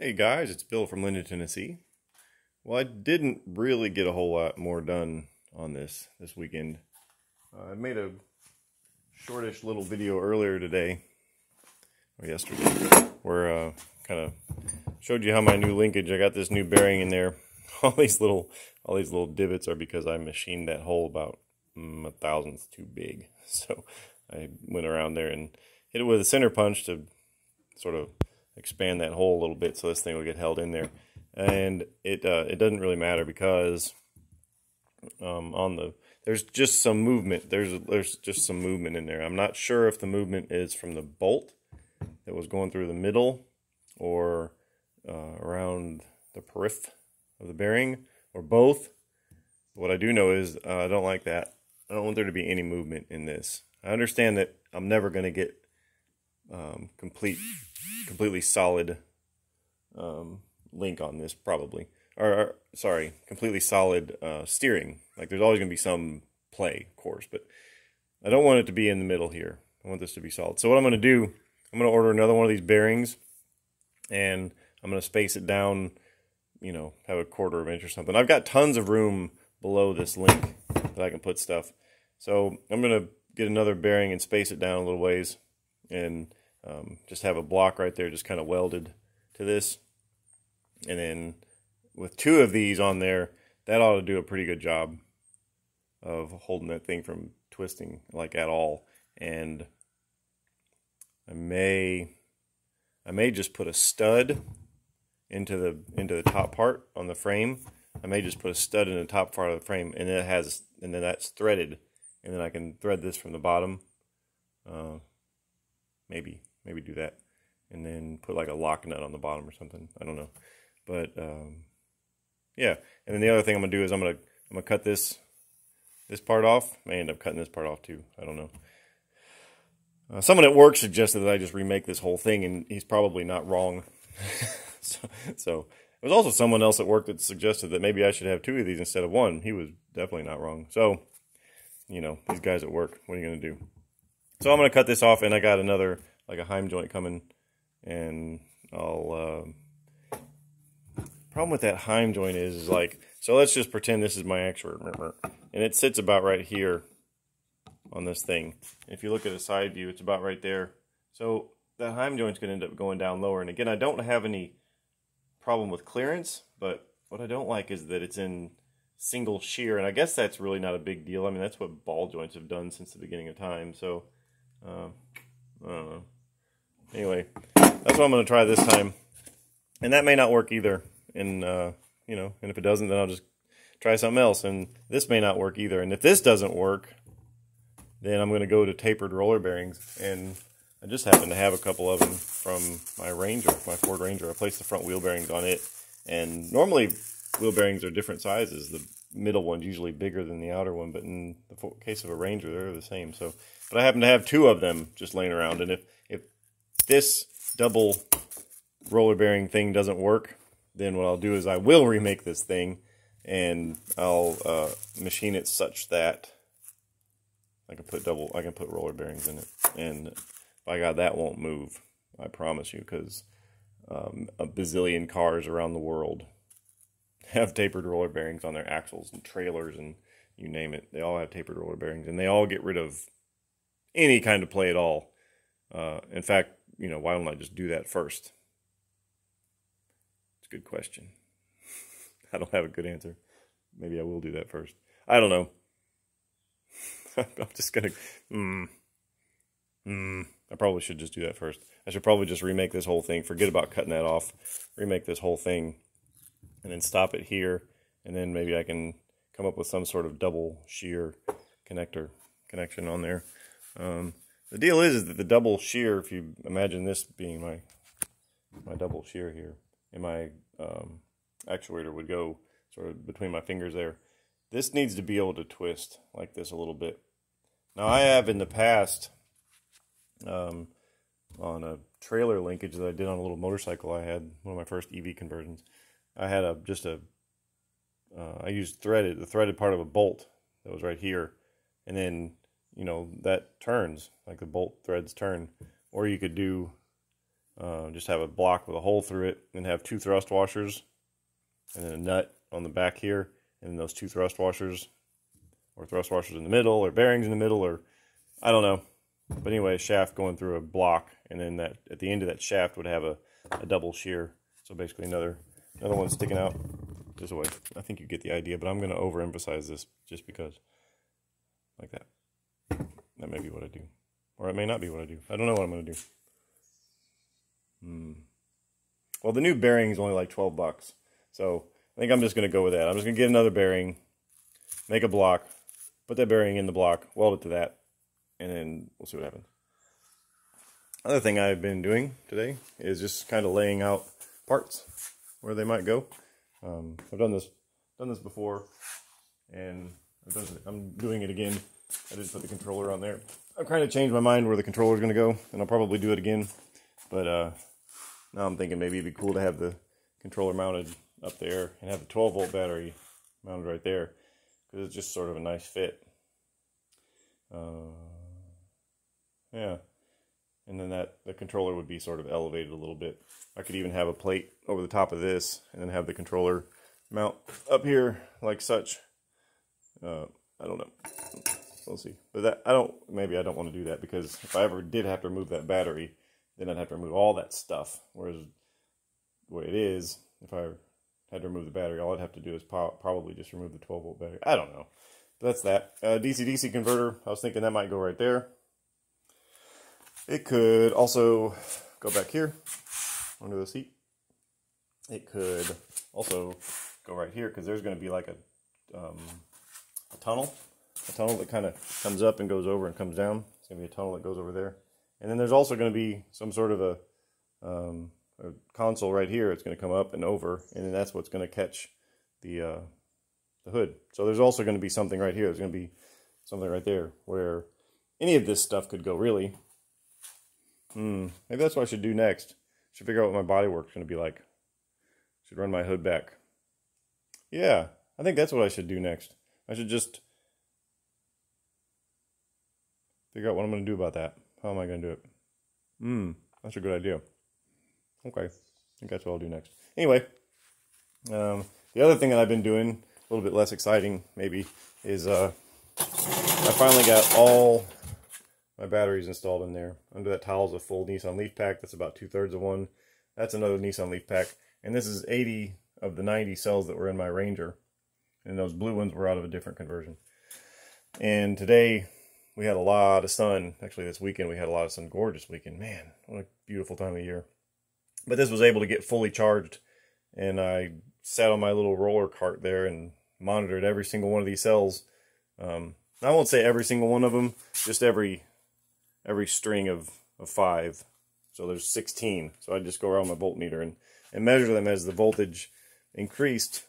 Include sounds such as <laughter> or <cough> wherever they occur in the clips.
Hey guys, it's Bill from Linden, Tennessee. Well, I didn't really get a whole lot more done on this this weekend. Uh, I made a shortish little video earlier today or yesterday where uh, kind of showed you how my new linkage. I got this new bearing in there. <laughs> All these little all these little divots are because I machined that hole about mm, a thousandth too big. <laughs> So I went around there and hit it with a center punch to sort of expand that hole a little bit so this thing will get held in there. And it uh, it doesn't really matter because um, on the there's just some movement. There's there's just some movement in there. I'm not sure if the movement is from the bolt that was going through the middle or uh, around the periph of the bearing or both. What I do know is uh, I don't like that. I don't want there to be any movement in this. I understand that I'm never going to get um, complete completely solid um, link on this, probably. Or, or sorry, completely solid uh, steering. Like there's always going to be some play, of course, but I don't want it to be in the middle here. I want this to be solid. So what I'm going to do, I'm going to order another one of these bearings, and I'm going to space it down, you know, have a quarter of an inch or something. I've got tons of room below this link that I can put stuff. So I'm going to get another bearing and space it down a little ways, and um, just have a block right there just kind of welded to this. And then with two of these on there, that ought to do a pretty good job of holding that thing from twisting like at all. And I may I may just put a stud into the into the top part on the frame. I may just put a stud in the top part of the frame, and then it has and then that's threaded, and then I can thread this from the bottom. Uh, maybe maybe do that, and then put like a lock nut on the bottom or something. I don't know, but um, yeah. And then the other thing I'm gonna do is I'm gonna I'm gonna cut this this part off. May end up cutting this part off too. I don't know. Uh, someone at work suggested that I just remake this whole thing, and he's probably not wrong. <laughs> so, so was also someone else at work that suggested that maybe I should have two of these instead of one. He was definitely not wrong. So, you know, these guys at work, what are you going to do? So I'm going to cut this off, and I got another like a heim joint coming, and I'll. Uh, problem with that heim joint is, is like so. Let's just pretend this is my actuator, and it sits about right here on this thing. If you look at a side view, it's about right there. So that heim joint's going to end up going down lower. And again, I don't have any problem with clearance, but what I don't like is that it's in single shear, and I guess that's really not a big deal. I mean, that's what ball joints have done since the beginning of time. So, uh, I don't know. Anyway, that's what I'm going to try this time. And that may not work either. And, uh, you know, and if it doesn't, then I'll just try something else. And this may not work either. And if this doesn't work, then I'm going to go to tapered roller bearings. And I just happen to have a couple of them from my Ranger, my Ford Ranger. I placed the front wheel bearings on it. And normally wheel bearings are different sizes. The middle one's usually bigger than the outer one, but in the case of a Ranger, they're the same. So, but I happen to have two of them just laying around. And if, if this double roller bearing thing doesn't work, then what I'll do is I will remake this thing and I'll uh, machine it such that I can put double, I can put roller bearings in it. And by God, that won't move. I promise you, because um, a bazillion cars around the world <laughs> have tapered roller bearings on their axles and trailers and you name it. They all have tapered roller bearings and they all get rid of any kind of play at all. Uh, in fact, you know, why don't I just do that first? It's a good question. <laughs> I don't have a good answer. Maybe I will do that first. I don't know. <laughs> I'm just gonna. Mm, mm, I probably should just do that first. I should probably just remake this whole thing. Forget about cutting that off. Remake this whole thing, and then stop it here, and then maybe I can come up with some sort of double shear connector connection on there. Um, the deal is, is that the double shear, if you imagine this being my my double shear here, and my um, actuator would go sort of between my fingers there. This needs to be able to twist like this a little bit. Now I have in the past um, on a trailer linkage that I did on a little motorcycle. I had one of my first EV conversions. I had a just a uh, I used threaded the threaded part of a bolt that was right here, and then you know that turns like the bolt threads turn or you could do Uh, just have a block with a hole through it and have two thrust washers and then a nut on the back here and then those two thrust washers or thrust washers in the middle or bearings in the middle or I don't know. But anyway, a shaft going through a block and then that at the end of that shaft would have a, a double shear. So basically another another one sticking out this way. I think you get the idea, but I'm going to overemphasize this just because like that. That may be what I do. Or it may not be what I do. I don't know what I'm going to do. Hmm. Well, the new bearing is only like 12 bucks. So I think I'm just going to go with that. I'm just going to get another bearing, make a block, put that bearing in the block, weld it to that, and then we'll see what happens. Other thing I've been doing today is just kind of laying out parts where they might go. Um, I've done this done this before, and i am doing it again. I didn't put the controller on there. I've kind of changed my mind where the controller is going to go, and I'll probably do it again. But uh, now I'm thinking maybe it'd be cool to have the controller mounted up there and have the 12 volt battery mounted right there because it's just sort of a nice fit. Uh, yeah. And then that the controller would be sort of elevated a little bit. I could even have a plate over the top of this and then have the controller mount up here like such. Uh, I don't know. We'll see. But that I don't. Maybe I don't want to do that because if I ever did have to remove that battery, then I'd have to remove all that stuff. Whereas the way it is, if I had to remove the battery, all I'd have to do is probably just remove the 12 volt battery. I don't know. But that's that. Uh, DC DC converter. I was thinking that might go right there. It could also go back here under the seat. It could also go right here because there's going to be like a, um, a tunnel. A tunnel that kind of comes up and goes over and comes down. It's going to be a tunnel that goes over there. And then there's also going to be some sort of a, um, a console right here. It's going to come up and over, and then that's what's going to catch the uh, the hood. So there's also going to be something right here. There's going to be something right there where any of this stuff could go. Really, hmm. Maybe that's what I should do next. Should figure out what my body work's going to be like. Should run my hood back. Yeah, I think that's what I should do next. I should just figure out what I'm going to do about that. How am I going to do it? Hmm, that's a good idea. Okay, I think that's what I'll do next. Anyway, um, the other thing that I've been doing, a little bit less exciting maybe, is uh, I finally got all my batteries installed in there. Under that towel is a full Nissan Leaf pack. That's about two-thirds of one. That's another Nissan Leaf pack. And this is 80 of the 90 cells that were in my Ranger. And those blue ones were out of a different conversion. And today we had a lot of sun. Actually, this weekend we had a lot of sun. Gorgeous weekend. Man, what a beautiful time of year. But this was able to get fully charged. And I sat on my little roller cart there and monitored every single one of these cells. Um, I won't say every single one of them, just every every string of, of five. So there's 16. So I just go around my voltmeter and, and measure them as the voltage increased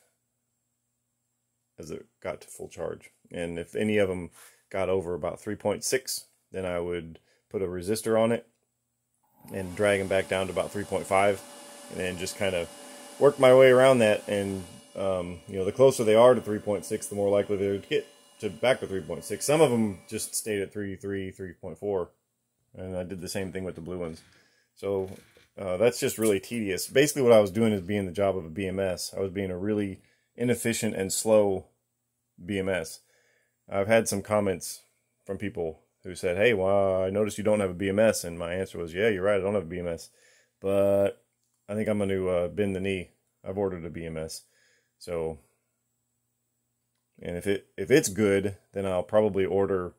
as it got to full charge. And if any of them got over about 3.6, then I would put a resistor on it and drag them back down to about 3.5 and then just kind of work my way around that. And um, you know the closer they are to 3.6 the more likely they're to get to back to 3.6 some of them just stayed at 3 3 3.4 and I did the same thing with the blue ones. So uh, that's just really tedious. Basically what I was doing is being the job of a BMS I was being a really inefficient and slow BMS I've had some comments from people who said, "Hey, well, I noticed you don't have a BMS," and my answer was, "Yeah, you're right. I don't have a BMS, but I think I'm going to uh, bend the knee. I've ordered a BMS, so and if it if it's good, then I'll probably order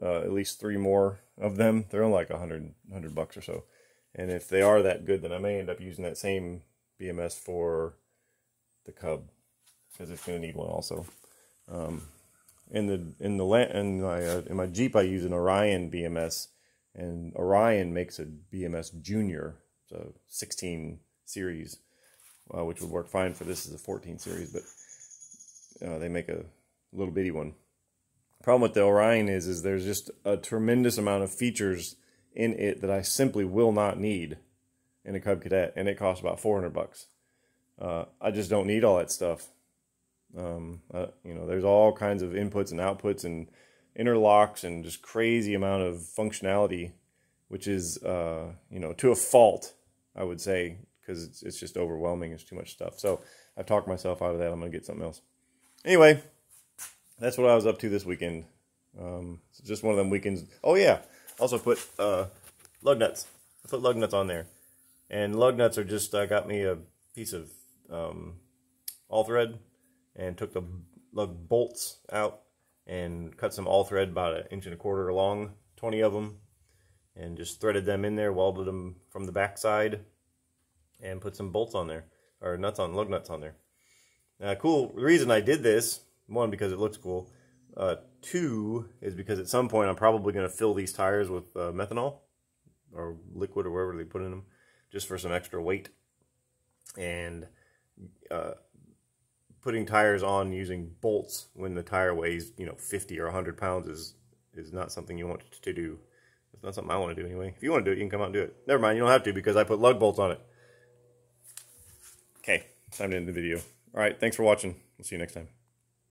uh, at least three more of them. They're only like a hundred hundred bucks or so, and if they are that good, then I may end up using that same BMS for the Cub because it's going to need one also." Um, in the in the in my uh, in my Jeep I use an Orion BMS, and Orion makes a BMS Junior, so 16 series, uh, which would work fine for this is a 14 series, but uh, they make a little bitty one. Problem with the Orion is is there's just a tremendous amount of features in it that I simply will not need in a Cub Cadet, and it costs about 400 bucks. Uh, I just don't need all that stuff. Um, uh, you know, there's all kinds of inputs and outputs and interlocks and just crazy amount of functionality, which is, uh, you know, to a fault, I would say, because it's, it's just overwhelming. It's too much stuff. So I've talked myself out of that. I'm going to get something else. Anyway, that's what I was up to this weekend. Um, it's just one of them weekends. Oh, yeah. Also put uh, lug nuts. I put lug nuts on there. And lug nuts are just, I uh, got me a piece of um, all thread and took the lug bolts out and cut some all thread about an inch and a quarter long, 20 of them, and just threaded them in there, welded them from the back side, and put some bolts on there, or nuts on, lug nuts on there. Now, cool. The reason I did this, one, because it looks cool. Uh, two is because at some point I'm probably going to fill these tires with uh, methanol or liquid or whatever they put in them, just for some extra weight. And uh, putting tires on using bolts when the tire weighs, you know, 50 or 100 pounds is is not something you want to do. It's not something I want to do anyway. If you want to do it, you can come out and do it. Never mind, you don't have to because I put lug bolts on it. Okay, time to end the video. All right, thanks for watching. We'll see you next time.